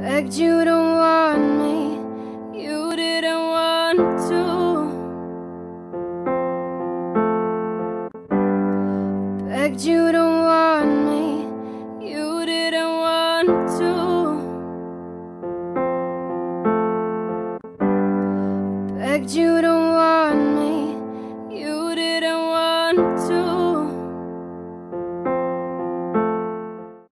Begged you don't want me, you didn't want to. Begged you don't want me, you didn't want to. Begged you don't want me, you didn't want to.